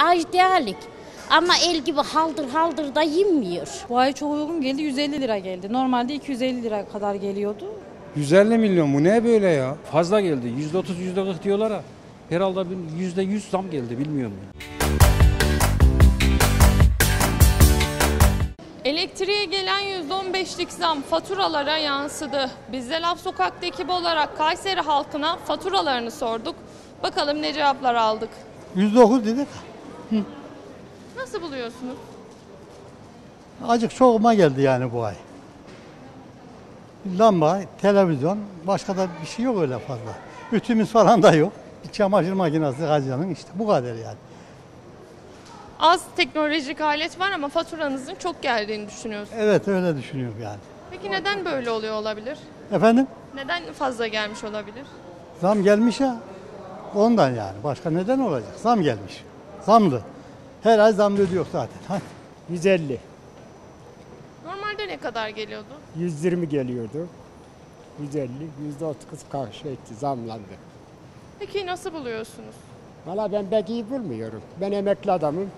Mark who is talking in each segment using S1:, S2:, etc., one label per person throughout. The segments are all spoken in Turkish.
S1: Ajdealik. Ama el gibi haldır haldır da yemiyor.
S2: Bu ay çok uygun geldi 150 lira geldi. Normalde 250 lira kadar geliyordu.
S3: 150 milyon bu ne böyle ya?
S4: Fazla geldi. %30, %40 diyorlar ha. Herhalde bir %100 zam geldi bilmiyorum.
S5: Elektriğe gelen %15'lik zam faturalara yansıdı. Biz de Laf Sokak'ta ekibi olarak Kayseri halkına faturalarını sorduk. Bakalım ne cevaplar aldık.
S6: 109 dedik.
S5: Nasıl buluyorsunuz?
S6: Acık çoğuma geldi yani bu ay. Lamba, televizyon, başka da bir şey yok öyle fazla. Ütümüz falan da yok. Bir çamaşır makinesi harcanın işte bu kadar yani.
S5: Az teknolojik alet var ama faturanızın çok geldiğini düşünüyorsunuz.
S6: Evet öyle düşünüyorum yani.
S5: Peki neden böyle oluyor olabilir?
S6: Efendim
S5: Neden fazla gelmiş olabilir?
S6: zam gelmiş ya. Ondan yani. Başka neden olacak? Zam gelmiş. Zamlı. Her ay zam ödüyor zaten. Hadi.
S7: 150,
S5: Normalde ne kadar geliyordu?
S7: 120 geliyordu. 150, 130 karşı etti, zamlandı.
S5: Peki nasıl buluyorsunuz?
S7: Valla ben pek iyi bulmuyorum. Ben emekli adamım.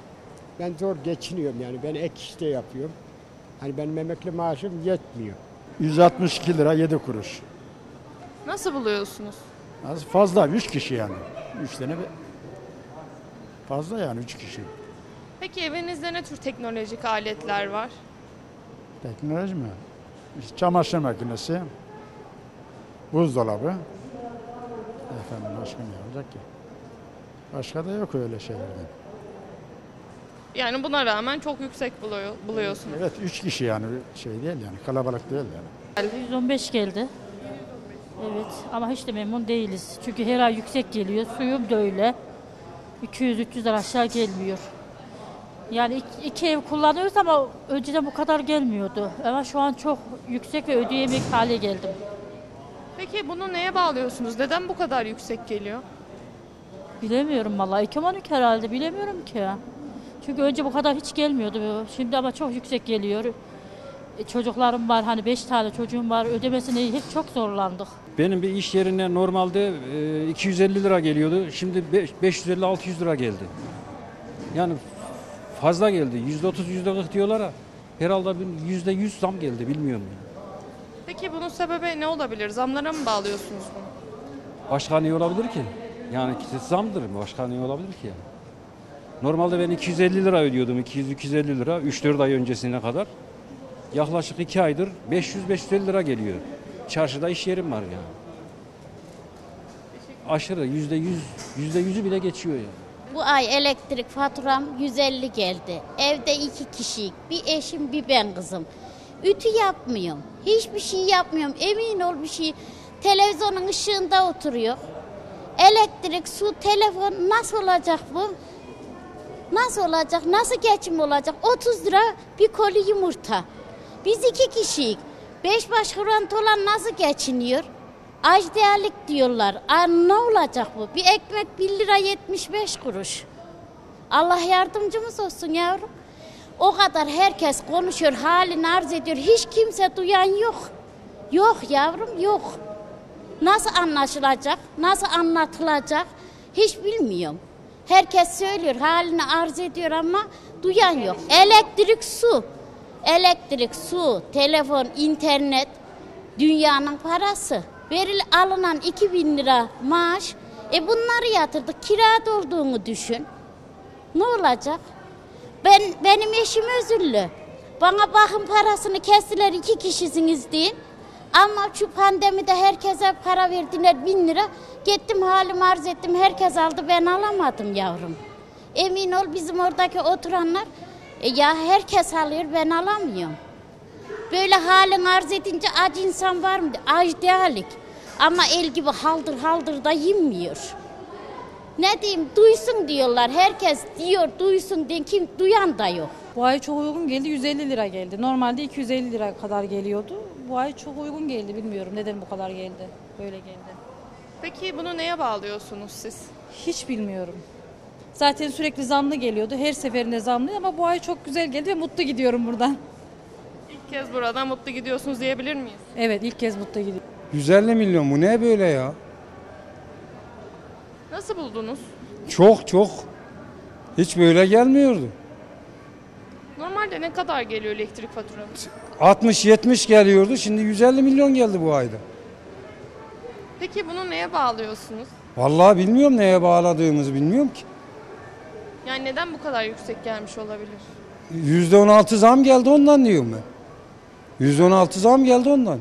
S7: Ben zor geçiniyorum yani. Ben ek işte yapıyorum. Hani benim emekli maaşım yetmiyor.
S8: 162 lira 7 kuruş.
S5: Nasıl buluyorsunuz?
S8: Az fazla 3 kişi yani. 3 tane bir- fazla yani 3 kişi.
S5: Peki evinizde ne tür teknolojik aletler var?
S8: Teknoloji mi? İşte çamaşır makinesi, buzdolabı. Efendim başka ne olacak ki? Başka da yok öyle şeylerden.
S5: Yani buna rağmen çok yüksek buluyor, buluyorsunuz.
S8: Evet 3 kişi yani şey değil yani kalabalık değil yani.
S2: 115 geldi. Evet ama hiç de memnun değiliz. Çünkü her ay yüksek geliyor. Suyum da öyle. 200-300 lira aşağı gelmiyor. Yani iki, iki ev kullanıyoruz ama önceden bu kadar gelmiyordu. Ama şu an çok yüksek ve ödeyemek hale geldim.
S5: Peki bunu neye bağlıyorsunuz? Neden bu kadar yüksek geliyor?
S2: Bilemiyorum vallahi. Ekonomik herhalde bilemiyorum ki. Çünkü önce bu kadar hiç gelmiyordu. Şimdi ama çok yüksek geliyor. E, Çocuklarım var hani 5 tane çocuğum var ödemesine hep çok zorlandık.
S4: Benim bir iş yerine normalde e, 250 lira geliyordu. Şimdi 550-600 lira geldi. Yani fazla geldi. %30, %40 diyorlar ha. Herhalde bir %100 zam geldi bilmiyorum.
S5: Peki bunun sebebi ne olabilir? Zamlara mı bağlıyorsunuz bunu?
S4: Başka ne olabilir ki? Yani zamdır. Başka ne olabilir ki yani? Normalde ben 250 lira ödüyordum. 200-250 lira 3-4 ay öncesine kadar. Yaklaşık 2 aydır 500-550 lira geliyor. Çarşıda iş yerim var yani. Aşırı yüzde yüz, yüzde yüzü bile geçiyor yani.
S1: Bu ay elektrik faturam 150 geldi. Evde iki kişi, bir eşim bir ben kızım. Ütü yapmıyorum. Hiçbir şey yapmıyorum. Emin ol bir şey. Televizyonun ışığında oturuyor. Elektrik, su, telefon nasıl olacak bu? Nasıl olacak? Nasıl geçim olacak? 30 lira bir koli yumurta. Biz iki kişiyiz. Beş baş kurant olan nasıl geçiniyor? Ajdealik diyorlar. Aa, ne olacak bu? Bir ekmek 1 lira 75 kuruş. Allah yardımcımız olsun yavrum. O kadar herkes konuşuyor, halini arz ediyor. Hiç kimse duyan yok. Yok yavrum yok. Nasıl anlaşılacak? Nasıl anlatılacak? Hiç bilmiyorum. Herkes söylüyor, halini arz ediyor ama duyan yok. Elektrik, su. Elektrik, su, telefon, internet dünyanın parası. Veril alınan 2000 lira maaş. E bunları yatırdık. Kira olduğunu düşün. Ne olacak? Ben benim eşim özürlü. Bana bakım parasını kestiler iki kişisiniz deyin. Ama şu pandemide herkese para verdiler bin lira. Gittim halim arz ettim herkes aldı ben alamadım yavrum. Emin ol bizim oradaki oturanlar e ya herkes alıyor ben alamıyorum. Böyle halin arz edince ac insan var mı? Ajdealik. Ama el gibi haldır haldır da yemiyor. Ne diyeyim duysun diyorlar. Herkes diyor duysun diye kim duyan da yok.
S2: Bu ay çok uygun geldi 150 lira geldi. Normalde 250 lira kadar geliyordu. Bu ay çok uygun geldi bilmiyorum neden bu kadar geldi. Böyle geldi.
S5: Peki bunu neye bağlıyorsunuz siz?
S2: Hiç bilmiyorum. Zaten sürekli zamlı geliyordu. Her seferinde zamlı ama bu ay çok güzel geldi ve mutlu gidiyorum buradan.
S5: İlk kez buradan mutlu gidiyorsunuz diyebilir miyiz?
S2: Evet ilk kez mutlu gidiyorum.
S3: 150 milyon bu ne böyle ya?
S5: Nasıl buldunuz?
S3: Çok çok Hiç böyle gelmiyordu.
S5: Normalde ne kadar geliyor elektrik faturanız?
S3: 60-70 geliyordu. Şimdi 150 milyon geldi bu ayda.
S5: Peki bunu neye bağlıyorsunuz?
S3: Vallahi bilmiyorum neye bağladığımızı bilmiyorum ki.
S5: Yani neden bu kadar yüksek gelmiş olabilir?
S3: %16 zam geldi ondan diyorum ben. %16 zam geldi ondan.